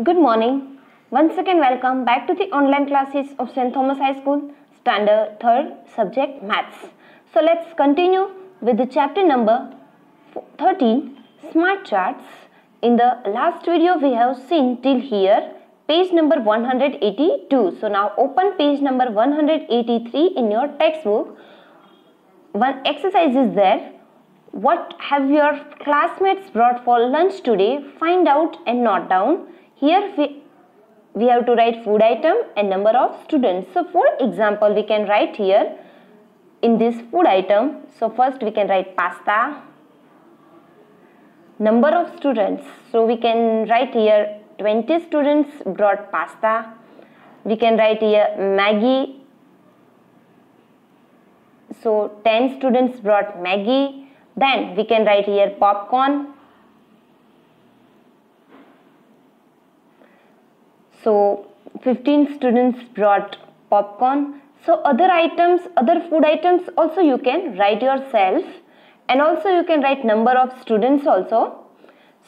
Good morning. Once again, welcome back to the online classes of St. Thomas High School, Standard 3rd, subject Maths. So let's continue with the chapter number 13, Smart Charts. In the last video, we have seen till here page number 182. So now open page number 183 in your textbook. One exercise is there what have your classmates brought for lunch today? Find out and note down. Here we, we have to write food item and number of students. So for example, we can write here in this food item. So first we can write pasta. Number of students. So we can write here 20 students brought pasta. We can write here Maggi. So 10 students brought Maggi. then we can write here popcorn. So 15 students brought popcorn. So other items, other food items also you can write yourself and also you can write number of students also.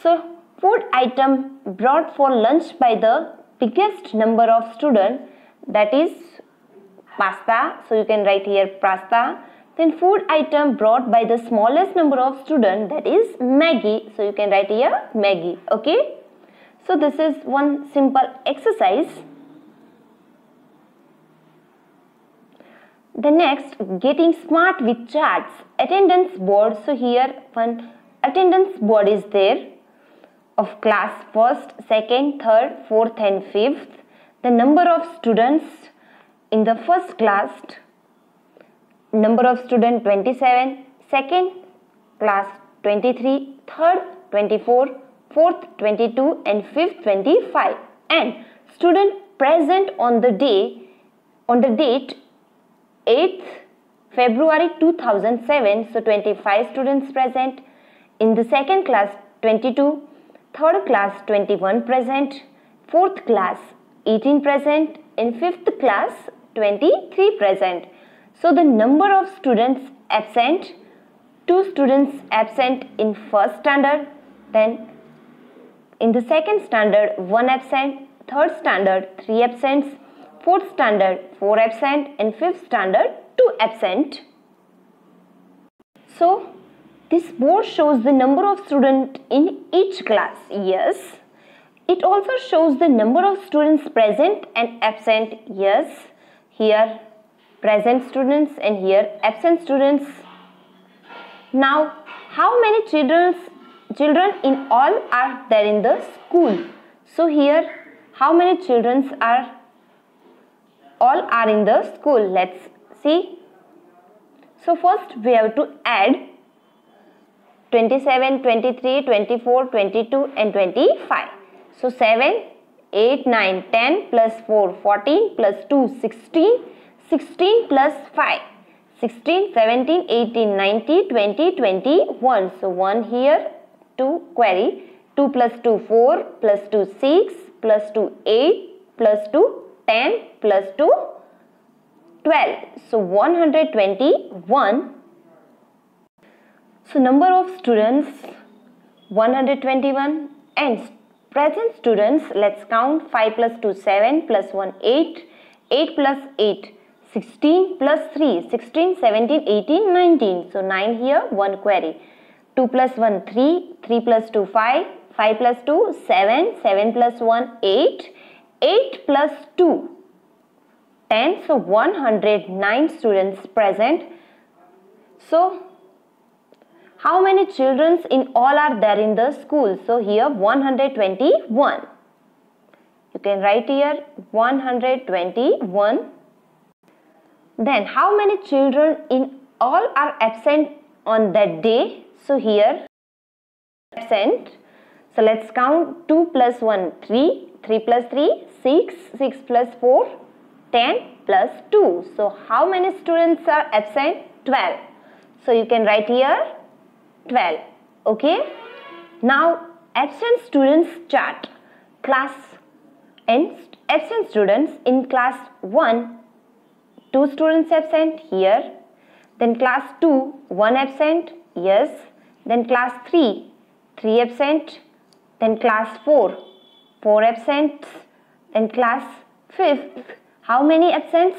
So food item brought for lunch by the biggest number of student that is pasta. So you can write here pasta then food item brought by the smallest number of students that is Maggi. So you can write here Maggi. Okay. So this is one simple exercise. The next getting smart with charts. Attendance board. So here one attendance board is there of class first, second, third, fourth and fifth. The number of students in the first class number of student 27 second class 23 third 24 fourth 22 and fifth 25 and student present on the day on the date 8th February 2007 so 25 students present. In the second class 22 third class 21 present. Fourth class 18 present. In fifth class 23 present. So the number of students absent, two students absent in first standard, then in the second standard, one absent, third standard, three absents, fourth standard, four absent, and fifth standard, two absent. So this board shows the number of students in each class. Yes. It also shows the number of students present and absent. Yes. Here present students and here absent students. Now, how many children children in all are there in the school? So here, how many children are all are in the school? Let's see. So first we have to add 27, 23, 24, 22 and 25. So 7, 8, 9, 10 plus 4, 14 plus 2, 16 16 plus 5 16 17 18 19 20 21 so 1 here 2 query 2 plus 2 4 plus 2 6 plus 2 8 plus 2 10 plus 2 12 so 121 so number of students 121 and present students let's count 5 plus 2 7 plus 1 8 8 plus 8 16 plus 3, 16, 17, 18, 19. So 9 here, 1 query. 2 plus 1, 3, 3 plus 2, 5, 5 plus 2, 7, 7 plus 1, 8, 8 plus 2, 10. So 109 students present. So how many children in all are there in the school? So here 121. You can write here 121 then how many children in all are absent on that day? So here absent. So let's count 2 plus 1 3, 3 plus 3 6, 6 plus 4 10 plus 2. So how many students are absent? 12. So you can write here 12. Okay. Now absent students chart class and absent students in class 1 2 students absent here then class 2 1 absent yes then class 3 3 absent then class 4 4 absent. Then class 5th, how many absents?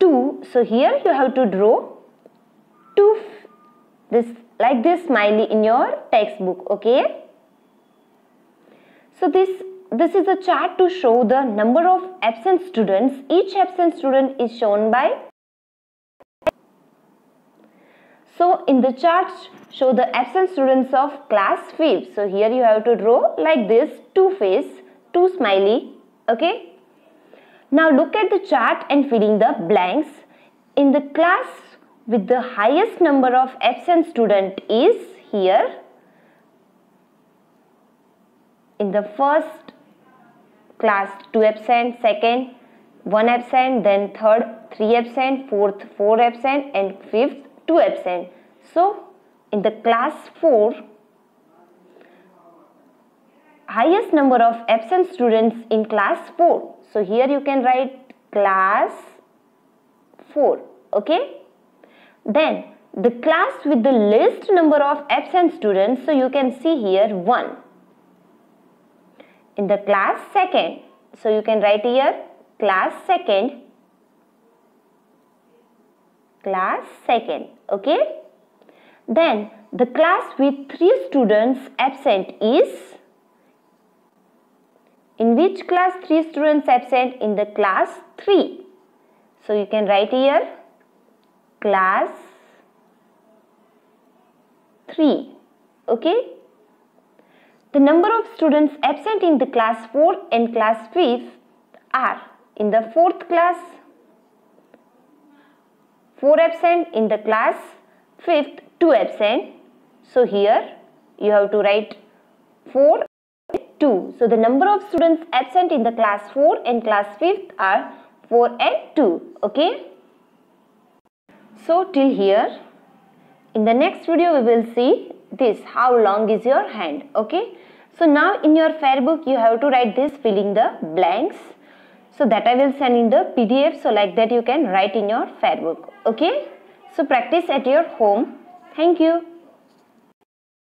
2. So here you have to draw 2 this like this smiley in your textbook. Okay. So this this is a chart to show the number of absent students. Each absent student is shown by so in the chart show the absent students of class 5th. So here you have to draw like this two face, two smiley. Okay. Now look at the chart and filling the blanks. In the class with the highest number of absent student is here. In the first class 2 absent, second 1 absent, then third 3 absent, fourth 4 absent and fifth 2 absent. So, in the class 4, highest number of absent students in class 4. So, here you can write class 4. Okay. Then, the class with the least number of absent students. So, you can see here 1. In the class 2nd. So, you can write here class 2nd class second okay? Then the class with three students absent is in which class three students absent? In the class 3 so you can write here class 3 okay? The number of students absent in the class 4 and class 5 are in the fourth class 4 absent in the class, 5th 2 absent. So here you have to write 4 2. So the number of students absent in the class 4 and class 5th are 4 and 2. Okay. So till here in the next video we will see this how long is your hand. Okay. So now in your fair book you have to write this filling the blanks. So that I will send in the PDF so like that you can write in your fair book. Okay. So practice at your home. Thank you.